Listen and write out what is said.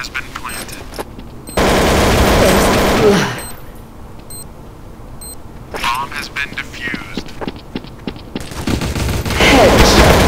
has been planted. Bomb has been defused. Hedge.